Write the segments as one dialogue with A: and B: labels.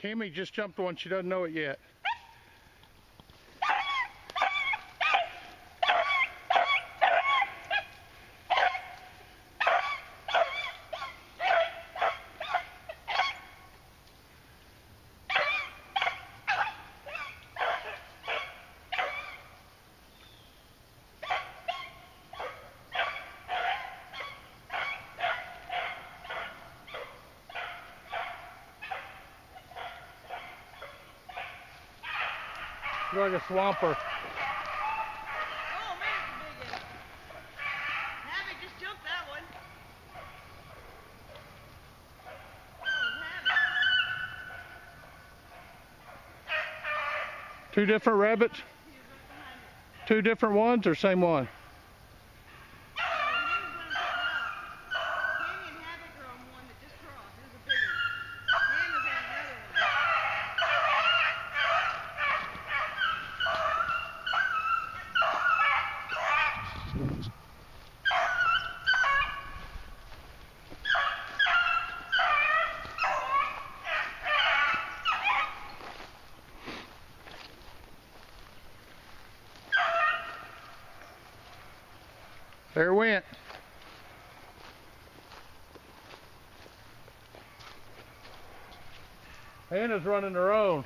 A: Cammy just jumped one. She doesn't know it yet. Looks like a swamper.
B: Oh man, it's a big one. Havoc just jumped that one. Oh, Havoc.
A: Two different rabbits? Two different ones or same one?
B: Oh, he was one that jumped out. Candy and Havoc are on one that just crossed. It was a big one. Dan was on another one.
A: There it went. Hannah's running her own.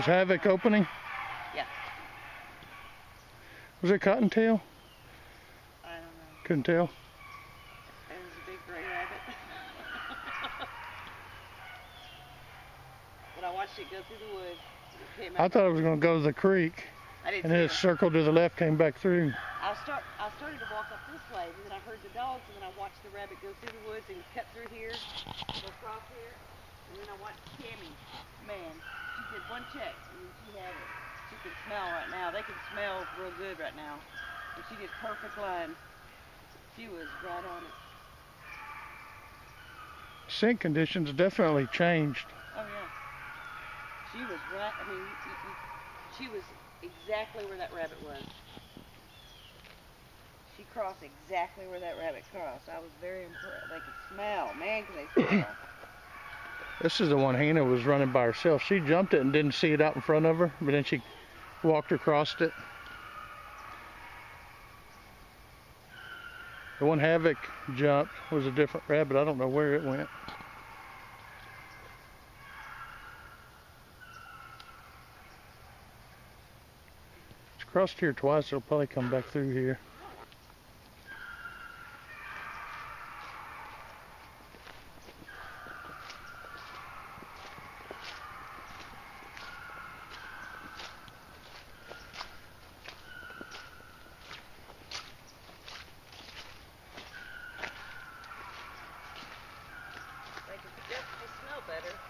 A: Was Havoc opening?
B: Yeah.
A: Was it Cottontail?
B: I don't know.
A: Couldn't tell.
B: It was a big gray rabbit. but I watched it go through the woods. It came
A: I thought it was going to go to the creek,
B: I didn't
A: and then it
B: it.
A: circled to the left, came back through.
B: I start. I started to walk up this way, and then I heard the dogs, and then I watched the rabbit go through the woods and cut through here, go across here, and then I watched Tammy. Man, she did one check, and she had it. She can smell right now. They can smell real good right now. And she did perfect line. She was right on it.
A: Scent conditions definitely changed.
B: Oh yeah. She was right. I mean, you, you, she was exactly where that rabbit was. She crossed exactly where that rabbit crossed. I was very impressed. They could smell, man, could they smell?
A: This is the one Hannah was running by herself. She jumped it and didn't see it out in front of her, but then she walked across it. The one Havoc jumped was a different rabbit. I don't know where it went. It's crossed here twice. It'll probably come back through here. better.